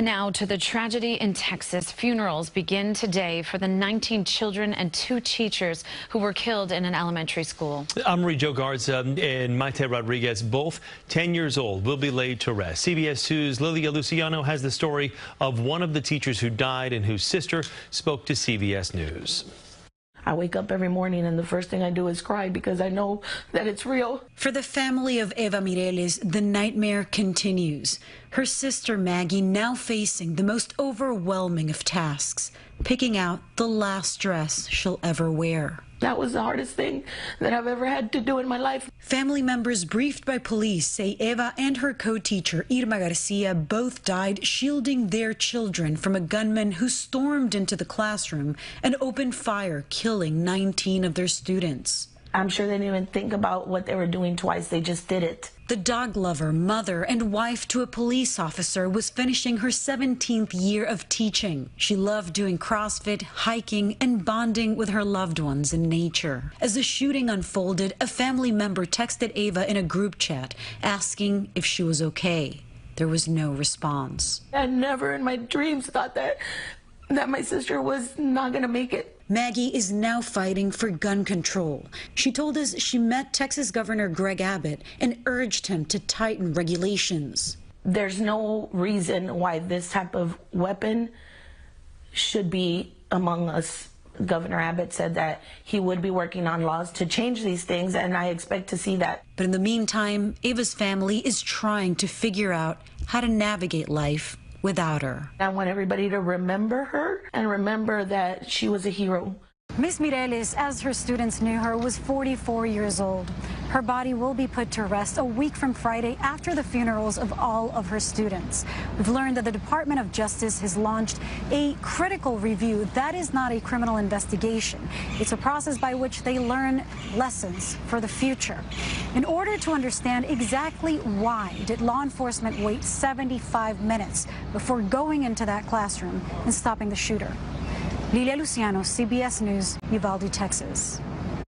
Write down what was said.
Now to the tragedy in Texas. Funerals begin today for the 19 children and two teachers who were killed in an elementary school. Amerie Jo Garza um, and Maite Rodriguez, both 10 years old, will be laid to rest. CBS 2's Lilia Luciano has the story of one of the teachers who died and whose sister spoke to CBS News. I wake up every morning and the first thing I do is cry because I know that it's real. For the family of Eva Mireles, the nightmare continues. Her sister Maggie now facing the most overwhelming of tasks, picking out the last dress she'll ever wear. That was the hardest thing that I've ever had to do in my life. Family members briefed by police say Eva and her co-teacher Irma Garcia both died shielding their children from a gunman who stormed into the classroom and opened fire, killing 19 of their students. I'm sure they didn't even think about what they were doing twice. They just did it. The dog lover, mother, and wife to a police officer was finishing her 17th year of teaching. She loved doing CrossFit, hiking, and bonding with her loved ones in nature. As the shooting unfolded, a family member texted Eva in a group chat asking if she was okay. There was no response. I never in my dreams thought that that my sister was not going to make it. Maggie is now fighting for gun control. She told us she met Texas Governor Greg Abbott and urged him to tighten regulations. There's no reason why this type of weapon should be among us. Governor Abbott said that he would be working on laws to change these things, and I expect to see that. But in the meantime, Eva's family is trying to figure out how to navigate life without her. I want everybody to remember her and remember that she was a hero. Miss Mireles, as her students knew her, was 44 years old. Her body will be put to rest a week from Friday after the funerals of all of her students. We've learned that the Department of Justice has launched a critical review. That is not a criminal investigation. It's a process by which they learn lessons for the future. In order to understand exactly why did law enforcement wait 75 minutes before going into that classroom and stopping the shooter. Lilia Luciano, CBS News, Uvalde, Texas.